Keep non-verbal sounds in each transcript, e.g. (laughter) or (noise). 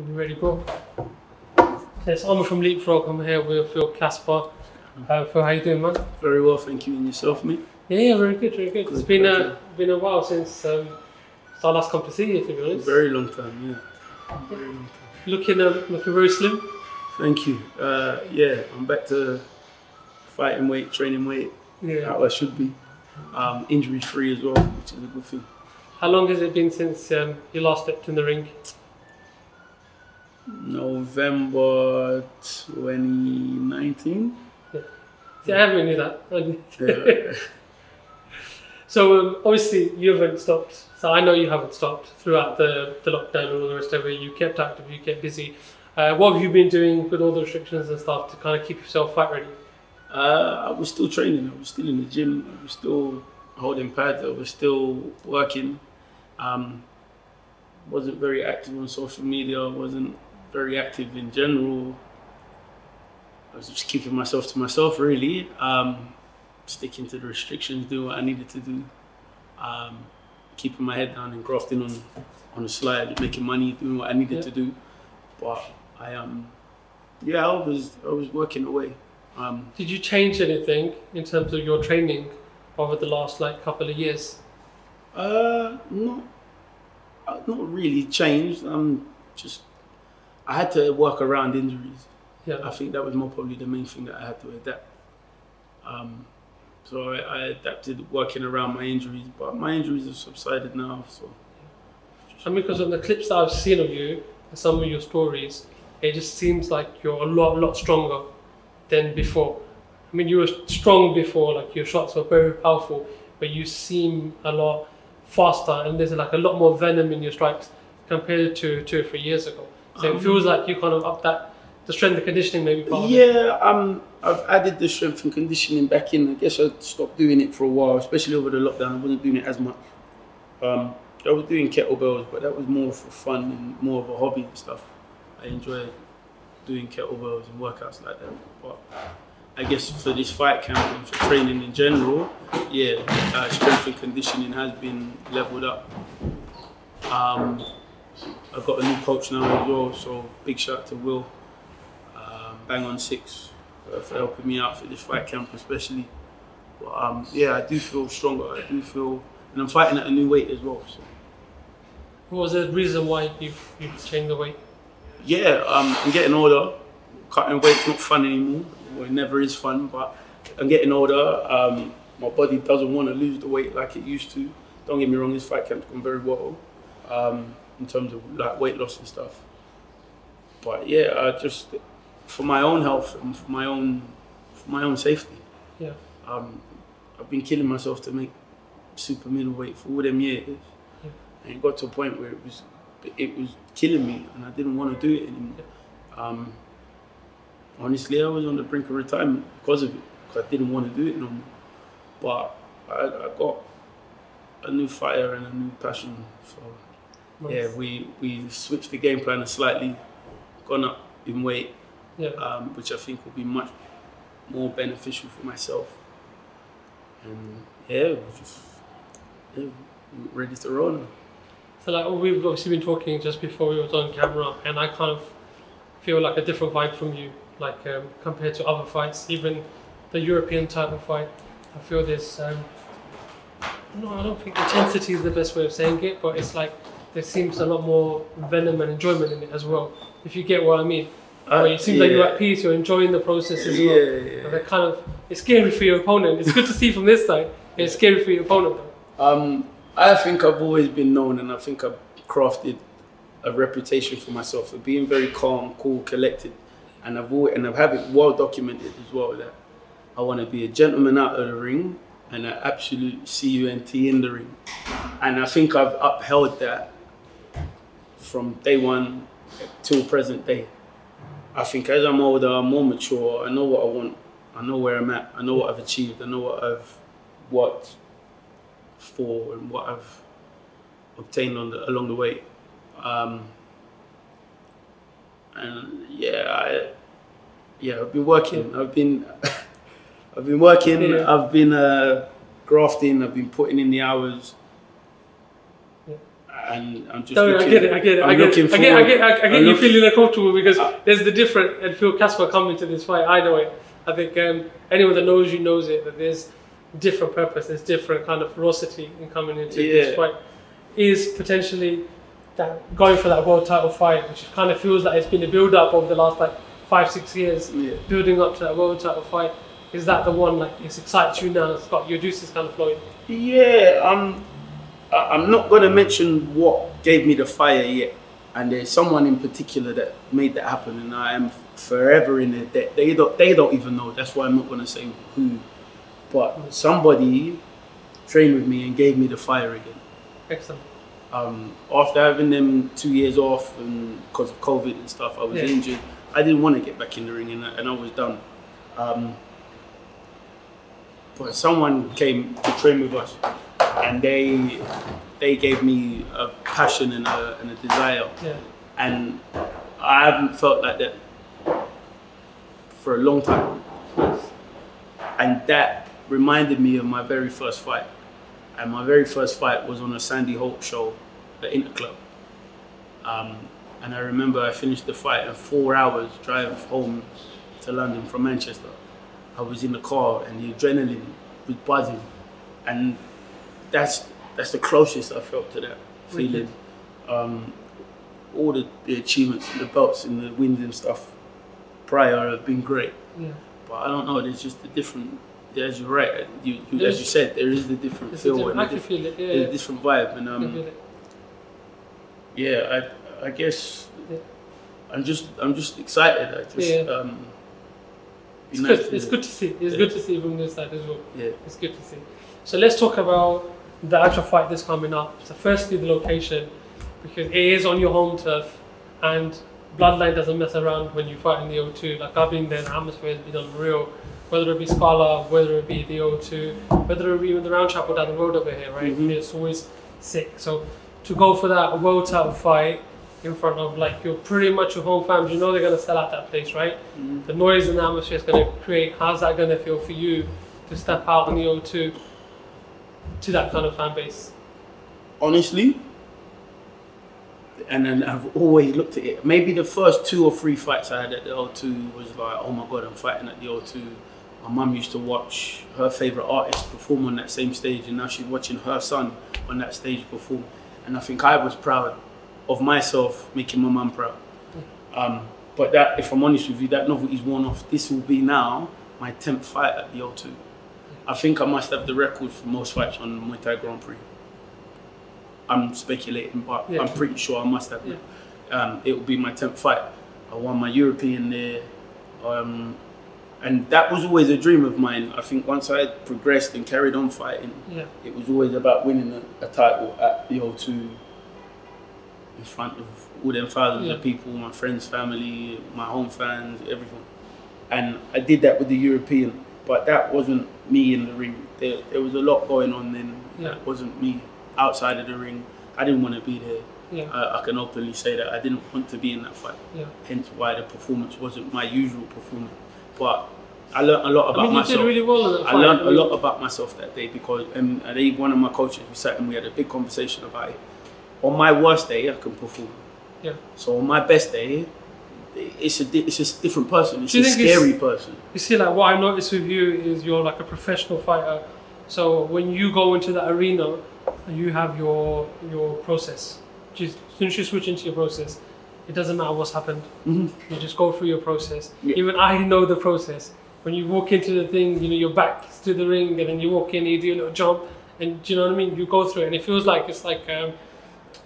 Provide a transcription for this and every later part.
When you're ready, bro. Yes, I'm from Leapfrog. I'm here with Phil Casper. Uh, Phil, how are you doing, man? Very well, thank you. And yourself, mate? Yeah, yeah, very good, very good. It's been a been a while since um, last come to see you, to be honest. Very long time, yeah. Very long time. Looking um, looking very slim. Thank you. Uh, yeah, I'm back to fighting weight, training weight, Yeah. how I should be. Um, injury free as well, which is a good thing. How long has it been since um, you last stepped in the ring? November 2019. See, I haven't knew that. Yeah. (laughs) So um, obviously you haven't stopped. So I know you haven't stopped throughout the, the lockdown and all the rest of it. You kept active, you kept busy. Uh, what have you been doing with all the restrictions and stuff to kind of keep yourself fight ready? Uh, I was still training. I was still in the gym. I was still holding pads. I was still working. Um, wasn't very active on social media. wasn't very active in general. I was just keeping myself to myself, really. Um, sticking to the restrictions, doing what I needed to do. Um, keeping my head down and grafting on on the slide, making money, doing what I needed Yeah. to do. But I um, yeah, I was I was working away. Um, Did you change anything in terms of your training over the last like couple of years? Uh, not, uh, not really changed. I'm just I had to work around injuries. Yeah. I think that was more probably the main thing that I had to adapt. Um, so I, I adapted working around my injuries, but my injuries have subsided now. So And because of the clips that I've seen of you and some of your stories, it just seems like you're a lot, lot stronger than before. I mean, you were strong before, like your shots were very powerful, but you seem a lot faster and there's like a lot more venom in your strikes compared to two or three years ago. So it Um, feels like you kind of up that, the strength and conditioning maybe part yeah, um, I've added the strength and conditioning back in. I guess I stopped doing it for a while, especially over the lockdown. I wasn't doing it as much. Um, I was doing kettlebells, but that was more for fun and more of a hobby and stuff. I enjoy doing kettlebells and workouts like that. But I guess for this fight camp and for training in general, yeah, uh, strength and conditioning has been leveled up. Um, I've got a new coach now as well, so big shout out to Will, um, Bang on Six, uh, for helping me out for this fight camp especially. But um, yeah, I do feel stronger. I do feel, and I'm fighting at a new weight as well. So. What was the reason why you've, you've changed the weight? Yeah, um, I'm getting older. Cutting weight's not fun anymore. Well, it never is fun, but I'm getting older. Um, my body doesn't want to lose the weight like it used to. Don't get me wrong, this fight camp's gone very well um, in terms of like weight loss and stuff. But yeah, I just for my own health and for my own for my own safety. Yeah. Um, I've been killing myself to make super middleweight for all them years, Yeah. and it got to a point where it was it was killing me, and I didn't want to do it anymore. Um, honestly, I was on the brink of retirement because of it, because I didn't want to do it no more. But I, I got a new fire and a new passion. So yeah, we we switched the game plan slightly, gone up in weight, Yeah. um, which I think will be much more beneficial for myself. And yeah, we're just yeah, ready to roll now. So like we've obviously been talking just before we was on camera, and I kind of feel like a different vibe from you, like um, compared to other fights, even the European type of fight. I feel this. Um, no, I don't think intensity is the best way of saying it, but it's like there seems a lot more venom and enjoyment in it as well. If you get what I mean, Where it seems like you're at peace, you're enjoying the process as Uh, yeah, well. yeah. And kind of it's scary for your opponent. It's good to see from this side. It's scary for your opponent though. Um, I think I've always been known, and I think I've crafted a reputation for myself for being very calm, cool, collected, and I've always, and I've had it well documented as well that I want to be a gentleman out of the ring and an absolute cunt in the ring, and I think I've upheld that from day one till present day. I think as I'm older, I'm more mature. I know what I want. I know where I'm at. I know what I've achieved. I know what I've worked for and what I've obtained on the, along the way. Um, and yeah, I, yeah, I've been working. I've been, (laughs) I've been working. Yeah. I've been uh, grafting. I've been putting in the hours. And I'm just. No, I get it, I get it, I'm I get looking it. I get, I get, I, I get you feeling uncomfortable because Uh, there's the different, and Phil Casper coming to this fight, I know it. I think um, anyone that knows you knows it, that there's different purpose, there's different kind of ferocity in coming into Yeah. this fight. Is potentially that going for that world title fight, which kind of feels like it's been a build up over the last like five, six years, Yeah. building up to that world title fight. Is that the one like it excites you now? It's got your juices kind of flowing. Yeah, um, I'm not going to mention what gave me the fire yet. And there's someone in particular that made that happen, and I am forever in their debt. They don't, they don't even know. That's why I'm not going to say who. But somebody trained with me and gave me the fire again. Excellent. Um, after having them two years off and because of COVID and stuff, I was Yeah. injured. I didn't want to get back in the ring, and, I- and I was done. Um, but someone came to train with us, and they they gave me a passion and a, and a desire, Yeah. and I haven't felt like that for a long time. And that reminded me of my very first fight. And my very first fight was on a Sandy Holt show at Interclub. Um, and I remember I finished the fight in four hours drive home to London from Manchester. I was in the car and the adrenaline was buzzing. And that's that's the closest I felt to that feeling. Um, all the, the achievements and the belts and the wins and stuff prior have been great. Yeah. But I don't know. There's just a different. As you're right, you, you as you said, there is the different a feel different- and I a can diff- feel it. Yeah. yeah. a different vibe. And um, yeah, I I guess Yeah. I'm just I'm just excited. I just Yeah. um. It's nice good. to- It's good to see. It's good to see from this side as well. Yeah. It's good to see. So let's talk about the actual fight that's coming up. So firstly, the location, because it is on your home turf, and Bloodline doesn't mess around when you fight in the O2. Like I've been there, the atmosphere has been unreal. Whether it be Scala, whether it be the O2, whether it be even the round chapel down the road over here, right? Mhm. It's always sick. So to go for that world title fight in front of like your pretty much your home fans, you know they're gonna sell out that place, right? Mhm. the noise and the atmosphere is going to create. How's that going to feel for you to step out on the O2 to that kind of fan base? honestly, and then I've always looked at it. Maybe the first two or three fights I had at the O2 was like, oh my god, I'm fighting at the O2. My mum used to watch her favorite artist perform on that same stage, and now she's watching her son on that stage perform. And I think I was proud of myself making my mum proud. Um, but that, if I'm honest with you, that novelty's worn off. This will be now my 10th fight at the O2. I think I must have the record for most fights on Muay Thai Grand Prix. I'm speculating, but Yeah. I'm pretty sure I must have. it. Um, it will be my 10th fight. I won my European there. Um, and that was always a dream of mine. I think once I had progressed and carried on fighting, Yeah, it was always about winning a, a title at the O2 in front of all them thousands Yeah. of people, my friends, family, my home fans, everything. And I did that with the European, but that wasn't me in the ring. There, there was a lot going on then. Yeah. That wasn't me outside of the ring. I didn't want to be there. yeah, I, I can openly say that I didn't want to be in that fight. yeah. Hence why the performance wasn't my usual performance. But I learned a lot about I mean, you myself. did really well I learned a lot about myself that day because um, I think one of my coaches, we sat and we had a big conversation about it. On my worst day, I can perform. Yeah. So on my best day, it's a it's a different person. It's a think it's- scary person. You see, like what I noticed with you is you're like a professional fighter. So when you go into that arena, you have your your process. Just as soon as you switch into your process, it doesn't matter what's happened. Mhm. You just go through your process. Yeah. Even I know the process. When you walk into the thing, you know your back to the ring, and then you walk in, you do a little jump, and do you know what I mean? You go through it, and it feels like it's like um,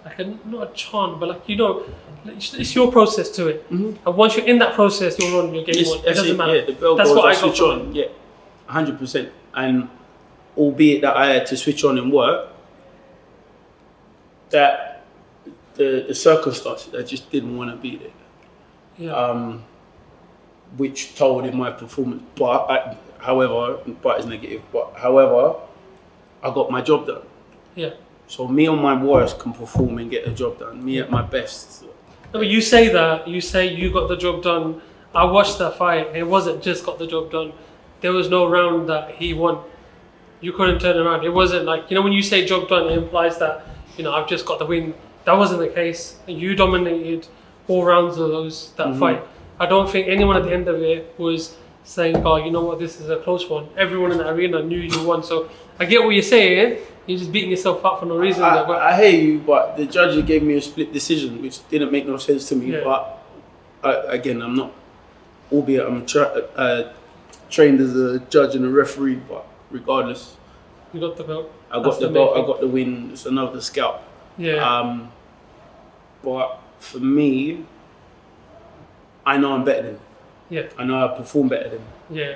like a not a chant, but like you know, it's, it's your process to it. Mhm. And once you're in that process, you're on your game It's, on. It doesn't it, matter. Yeah, the bell That's goes, what I I switch on. Yeah, hundred percent. And albeit that I had to switch on and work, that the the circumstances I just didn't want to be there. Yeah. um, which told in my performance. But I, however, but is negative. But however, I got my job done. Yeah. So me on my worst can perform and get the job done. Me at my best. No, but you say that, you say you got the job done. I watched that fight, it wasn't just got the job done. There was no round that he won. You couldn't turn around. It wasn't like, you know, when you say job done, it implies that, you know, I've just got the win. that wasn't the case. You dominated all rounds of those that Mhm. fight. I don't think anyone at the end of it was saying, "Oh, you know what? This is a close one." Everyone in the arena knew you won. So I get what you're saying. You're just beating yourself up for no reason. I, but I hear you, but the judge gave me a split decision, which didn't make no sense to me. Yeah. But I, again, I'm not, albeit I'm tra- uh, trained as a judge and a referee, but regardless, you got the belt. I That's got the the belt, I got the win. It's another scalp. Yeah. Um, but for me, I know I'm better than. Yeah. I know I perform better than. yeah.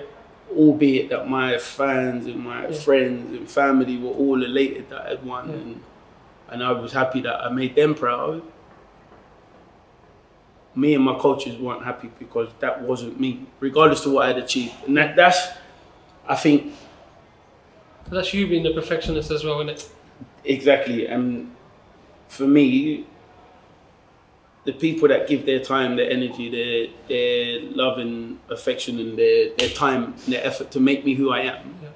albeit that my fans and my Yeah. friends and family were all elated that I'd won, Yeah. and and I was happy that I made them proud. Me and my coaches weren't happy because that wasn't me, regardless of what I'd achieved, and that that's, I think, That's you being the perfectionist as well, isn't it? exactly, and for me. The people that give their time, their energy, their their love and affection, and their, their time and their effort to make me who I am, Yeah.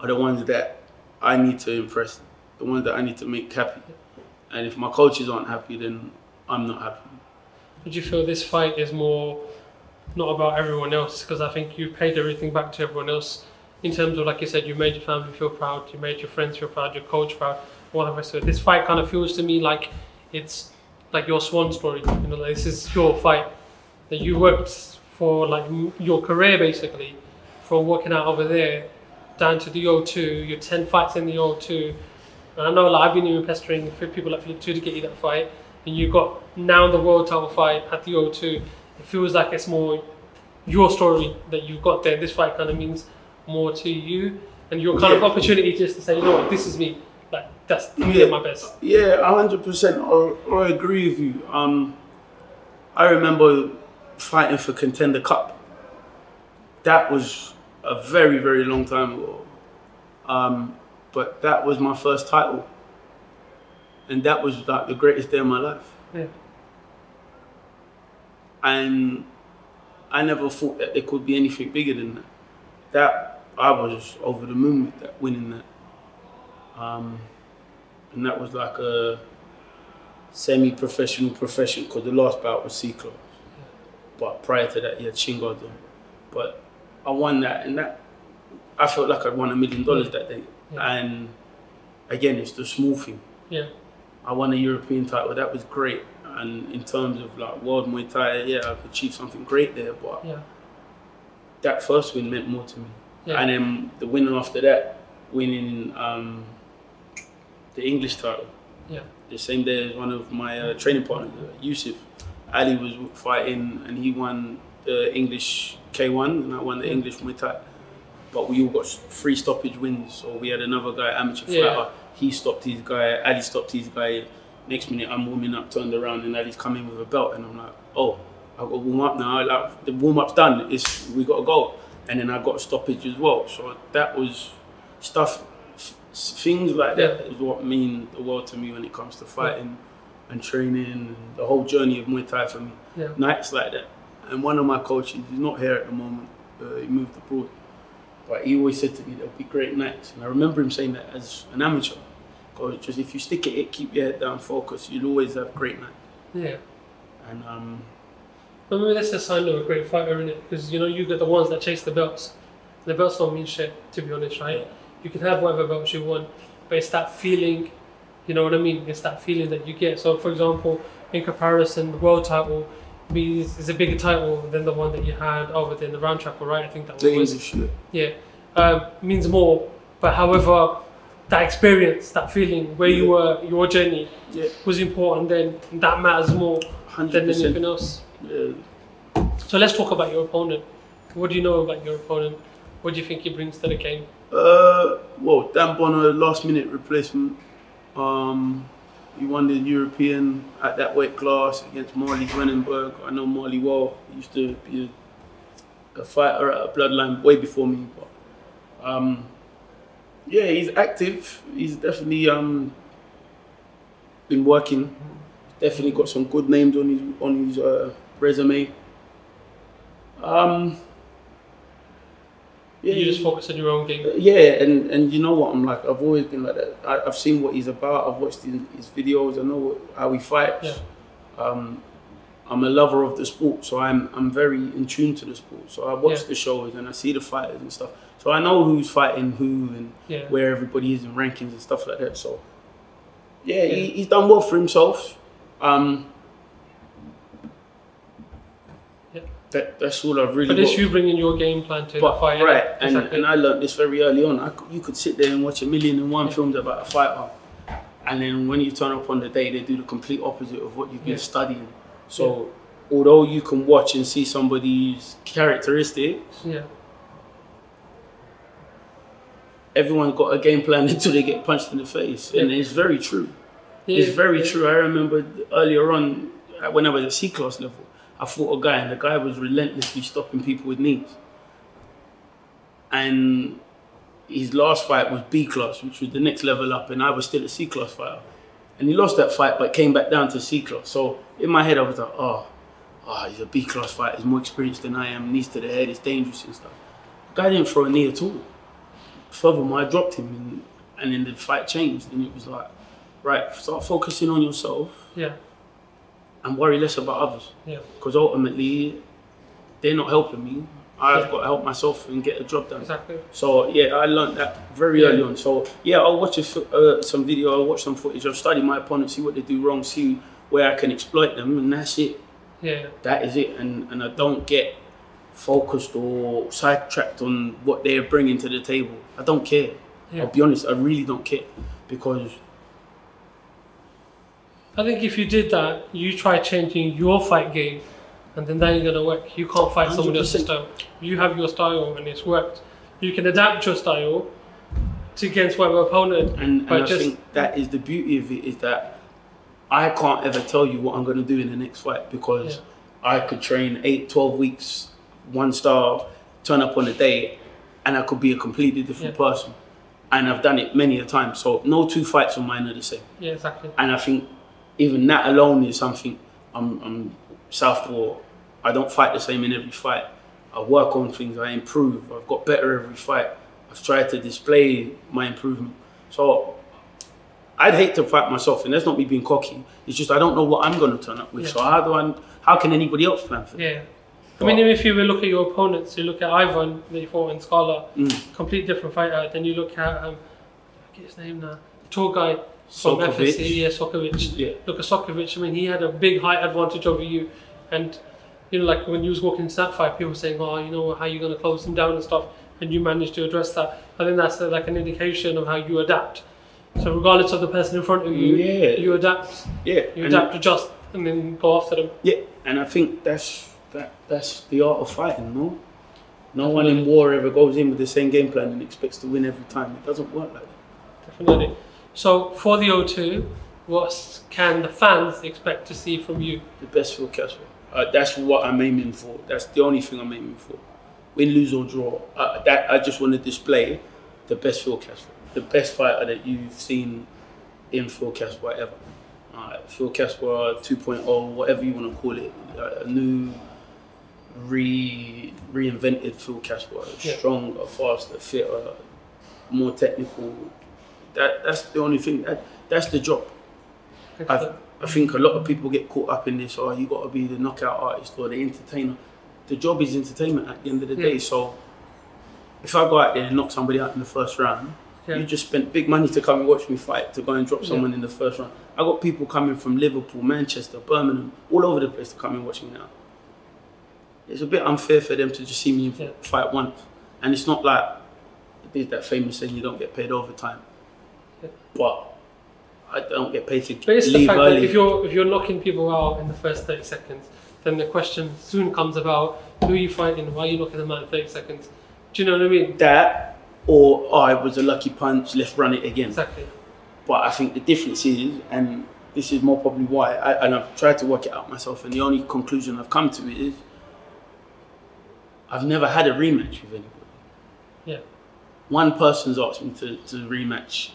are the ones that I need to impress, the ones that I need to make happy. And if my coaches aren't happy, then I'm not happy. Would you feel this fight is more not about everyone else? Because I think you paid everything back to everyone else in terms of, like you said, you made your family feel proud, you made your friends feel proud, your coach proud, all the rest of it. This fight kind of feels to me like it's like your swan story. You know, like this is your fight that you worked for, like m- your career basically, from working out over there down to the O2. Your ten fights in the O2. And I know, like I've been even pestering for people like Philip too to get you that fight, and you got now the world title fight at the O2. It feels like it's more your story that you got there. This fight kind of means more to you, and your kind of opportunity just to say, you know what, this is me. That's Yeah. my best. Yeah, hundred percent. I I agree with you. Um, I remember fighting for Contender Cup. That was a very very long time ago. Um, but that was my first title, and that was like the greatest day of my life. Yeah. and I never thought that there could be anything bigger than that. That I was over the moon with that, winning that. Um, and that was like a semi-professional profession because the last bout was C class. But prior to that, he had shin guards on. But I won that, and that I felt like I'd won a million dollars that day. Yeah. And again, it's the small thing. Yeah. I won a European title. That was great. And in terms of like world Muay Thai, yeah, I've achieved something great there. But Yeah. that first win meant more to me. Yeah. And then the win after that, winning um, the English title. Yeah. The same day as one of my uh, training partners, uh, Yusuf. Ali was fighting and he won the English K1 and I won the Yeah. English Muay Thai. But we all got three stoppage wins. So we had another guy, amateur Yeah. fighter. He stopped his guy. Ali stopped his guy. Next minute, I'm warming up, turned around, and Ali's coming with a belt, and I'm like, oh, I got to warm up now. Like the warm up's done. It's we got to go, and then I got a stoppage as well. So that was stuff, things like that is what mean the world to me when it comes to fighting and training and the whole journey of Muay Thai for me. Yeah. Nights like that, and one of my coaches, he's not here at the moment. Uh, he moved abroad, but he always said to me there'll be great nights, and I remember him saying that as an amateur. Because just if you stick at it, keep your head down, focus, you'll always have great nights. Yeah. And um, But maybe that's a sign of a great fighter, isn't it? Because you know you get the ones that chase the belts. The belts don't mean shit, to be honest, right? You can have whatever belts you want, but it's that feeling. You know what I mean? It's that feeling that you get. So, for example, in comparison, the world title means is a bigger title than the one that you had over there in the round chapel, right? I think that the was English, yeah. um, means more. But however, that experience, that feeling, where you were, your journey Yeah. was important. Then that matters more hundred than anything else. Yeah. So let's talk about your opponent. What do you know about your opponent? What do you think he brings to the game? Uh, well, Dan Bonner, last minute replacement. Um, he won the European at that weight class against Marley Grenenberg. I know Marley well. He used to be a, a fighter at a bloodline way before me. But um, yeah, he's active. He's definitely um, been working. Definitely got some good names on his on his uh, resume. Um, Yeah, you just focus on your own game. Yeah, and, and you know what I'm like. I've always been like that. I, I've seen what he's about. I've watched his, his videos. I know what, how he fights. Yeah. Um, I'm a lover of the sport, so I'm I'm very in tune to the sport. So I watch Yeah. the shows and I see the fighters and stuff. So I know who's fighting who and Yeah. where everybody is in rankings and stuff like that. So yeah, Yeah. He, he's done well for himself. Um, Yeah. That, that's all I've really. But it's got. you bringing your game plan to But, the fight. right, and, Exactly. and I learned this very early on. You could sit there and watch a million and one Yeah. films about a fighter, and then when you turn up on the day, they do the complete opposite of what you've been Yeah. studying. So, although you can watch and see somebody's characteristics, yeah. everyone's got a game plan (laughs) until they get punched in the face, and it's very true. yeah. It's very yeah. true. I remember earlier on uh, when I was at C class level, I fought a guy and the guy was relentlessly stopping people with knees. And his last fight was B class, which was the next level up, and I was still a C class fighter. And he lost that fight, but came back down to C class. So in my head, I was like, oh, oh he's a B class fighter. He's more experienced than I am. Knees to the head. It's dangerous and stuff. The guy didn't throw a knee at all. Furthermore, I dropped him, and, and then the fight changed, and it was like, right, start focusing on yourself Yeah. And worry less about others. Yeah. Because ultimately, they're not helping me. I've Yeah. got to help myself and get a job done. Exactly. So yeah, I learned that very Yeah. early on. So yeah, I'll watch a, uh, some video, I'll watch some footage, I'll study my opponent, see what they do wrong, see where I can exploit them, and that's it. Yeah. That is it. And and I don't get focused or sidetracked on what they're bringing to the table. I don't care. Yeah. I'll be honest, I really don't care because I think if you did that, you try changing your fight game, and then that ain't gonna work. You can't fight someone else's 100%. style. You have your style, and it's worked. You can adapt your style to against whatever opponent. And, and I just- think that is the beauty of it is that I can't ever tell you what I'm going to do in the next fight because I could train 8, 12 weeks, one star, turn up on the day, and I could be a completely different Yeah. person. And I've done it many a time. So no two fights of mine are the same. Yeah, exactly. And I think even that alone is something I'm, I'm southpaw. I don't fight the same in every fight. I work on things. I improve. I've got better every fight. I've tried to display my improvement. So I'd hate to fight myself, and that's not me being cocky. It's just I don't know what I'm going to turn up with. Yeah. So how do I? How can anybody else plan for that? Yeah. I mean, if you look at your opponents, you look at Ivan that you fought in Scala, Mm. complete different fighter. Then you look at um, I forget his name now, the tall guy from Sokovic. FSC, yeah, Sokovic. Yeah. Look at Sokovic. I mean, he had a big height advantage over you, and you know, like when you was walking into that fight, people were saying, "Oh, you know, how you going to close him down and stuff," and you managed to address that. I think that's uh, like an indication of how you adapt. So regardless of the person in front of you, Yeah. you adapt. Yeah. You and- adapt, adjust, and then go after them. Yeah, and I think that's that that's the art of fighting, no? No one in war ever goes in with the same game plan and expects to win every time. It doesn't work like that. Definitely. So for the O2, what can the fans expect to see from you? The best Phil Casper. Uh, that's what I'm aiming for. That's the only thing I'm aiming for. Win, lose or draw. Uh, that I just want to display the best Phil Casper, the best fighter that you've seen in Phil Casper ever. Uh, Phil Casper 2.0, whatever you want to call it, uh, a new, re reinvented Phil Casper, Yeah. stronger, faster, fitter, more technical. That that's the only thing. That that's the job. I, I think a lot of people get caught up in this. Oh, you got to be the knockout artist or the entertainer. The job is entertainment at the end of the Yeah. day. So if I go out there and knock somebody out in the first round, Yeah. you just spent big money to come and watch me fight to go and drop Yeah. someone in the first round. I got people coming from Liverpool, Manchester, Birmingham, all over the place to come and watch me now. It's a bit unfair for them to just see me Yeah. fight once, and it's not like there's that famous saying you don't get paid overtime, Yeah. But I don't get paid to But it's the leave fact early. that if you're if you're knocking people out in the first 30 seconds, then the question soon comes about who are you fighting? Why are you knocking them out in 30 seconds? Do you know what I mean? that or oh, it was a lucky punch, let's run it again. Exactly. But I think the difference is, and this is more probably why, I, and I've tried to work it out myself, and the only conclusion I've come to is I've never had a rematch with anybody. Yeah. One person's asked me to, to rematch,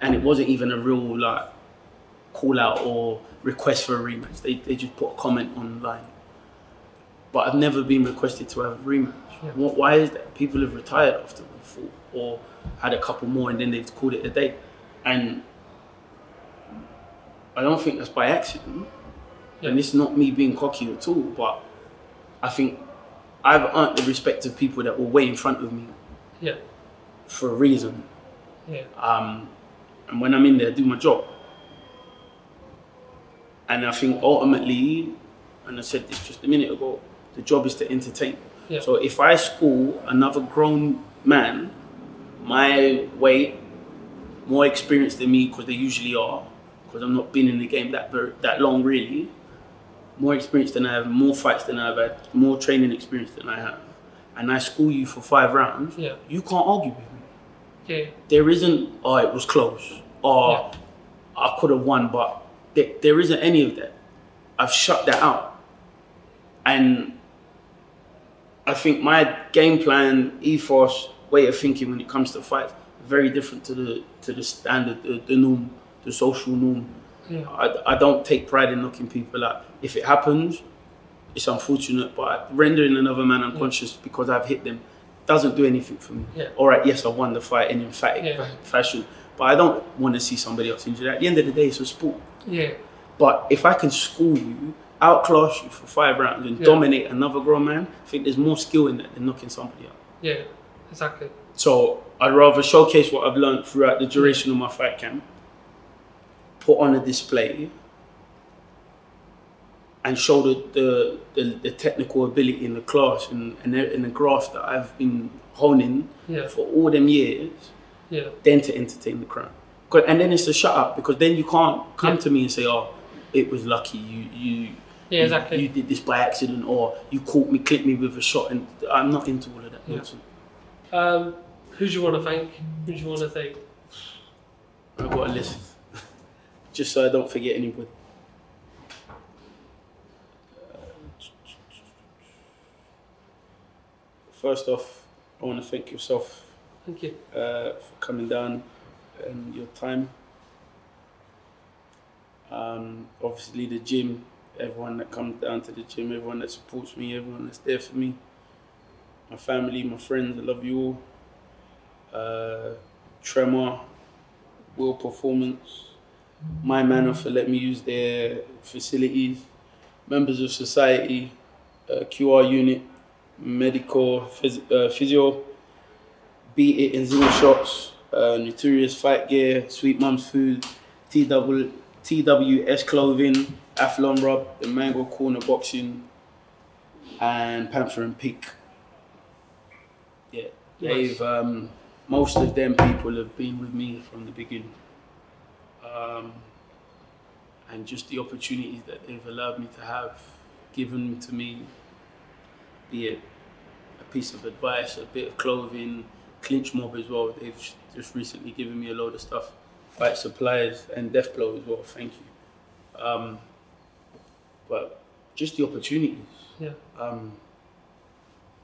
and it wasn't even a real like call out or request for a rematch. They, they just put a comment online. but I've never been requested to have a rematch. Yeah. What, why is that? People have retired after we fought or had a couple more and then they've called it a day. And I don't think that's by accident. Yeah. And it's not me being cocky at all, but I think I've earned the respect of people that were way in front of me Yeah. for a reason. Yeah. Um, and when I'm in there, I do my job. And I think ultimately, and I said this just a minute ago, the job is to entertain. Yeah. So if I school another grown man, my weight, more experienced than me, because they usually are, because I'm not been in the game that very, that long really, more experience than I have, more fights than I've had, more training experience than I have, and I school you for five rounds, Yeah. you can't argue with me Yeah. there isn't oh it was close or Yeah. I could have won but there, there isn't any of that I've shut that out and I think my game plan ethos way of thinking when it comes to fights very different to the to the standard the, the norm the social norm Yeah. I, I don't take pride in knocking people out if it happens it's unfortunate but rendering another man unconscious because I've hit them doesn't do anything for me Yeah. all right, yes, I won the fight in emphatic Yeah. fashion, but I don't want to see somebody else injured. At the end of the day, it's a sport. Yeah. But if I can school you, outclass you for five rounds and Yeah. dominate another grown man, I think there's more skill in that than knocking somebody out. Yeah. Exactly. So I'd rather showcase what I've learned throughout the duration of my fight camp, put on a display, and show the, the, the, the technical ability in the class and, and, the, and the grasp that I've been honing Yeah. for all them years. Yeah. then to entertain the crowd. And then it's to shut up because then you can't come Yeah. to me and say, "Oh, it was lucky you you Yeah. you- Exactly. you, did this by accident or you caught me, clipped me with a shot." And I'm not into all of that Yeah. nonsense. Um, who do you want to thank? Who do you want to thank? I've got a list (laughs) just so I don't forget anybody. First off, I want to thank yourself Thank you. uh, for coming down and your time. Um, obviously, the gym, everyone that comes down to the gym, everyone that supports me, everyone that's there for me, my family, my friends, I love you all. Uh, Tremor, Will Performance, My Manor for letting me use their facilities, members of society, uh, QR unit, medical, phys- uh, physio, Beat It and Zero Shots, uh, Notorious Fight Gear, Sweet Mum's Food, TW, TWS Clothing, Athlon Rub, The Mango Corner Boxing, and Panther and Peak. Yeah, they've, um, most of them people have been with me from the beginning. Um, and just the opportunities that they've allowed me to have given to me, be it a piece of advice, a bit of clothing, clinch mob as well. They've just recently given me a load of stuff, fight supplies and death blow as well. Thank you. Um, but just the opportunities. Yeah. Um,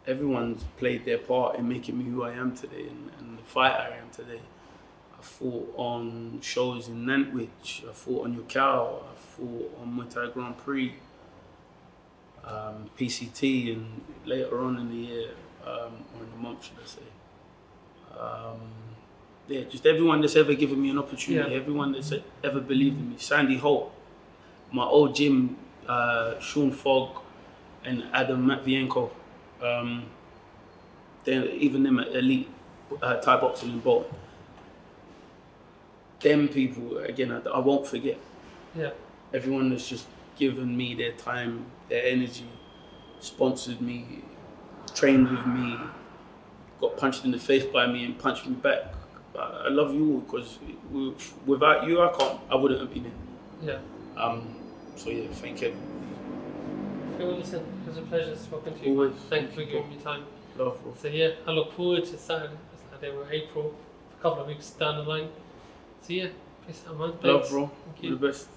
everyone's played their part in making me who I am today and, and the fight I am today. I fought on shows in Nantwich. I fought on Your YOKKAO. I fought on Muay Thai Grand Prix. Um, PCT and later on in the year, um, or in the month, should I say. Um, yeah, just everyone that's ever given me an opportunity, Yeah. everyone that's ever believed in me. Sandy Holt, my old gym, uh, Sean Fogg, and Adam Matvienko. Um, then even them at Elite uh, Thai Boxing in Bolton. Them people, again, I, I won't forget. Yeah. Everyone that's just given me their time, their energy, sponsored me, trained with me, got punched in the face by me and punched me back. I I love you all because without you, I can't, I wouldn't have been here. Yeah. Um, so yeah, thank you. Phil, listen, it was a pleasure speaking to you. Always. Thank you for giving me time. Love, bro. So yeah, I look forward to Saturday, Saturday or April, a couple of weeks down the line. So yeah, peace out, man. Love, Thanks. bro. Thank All you. the best.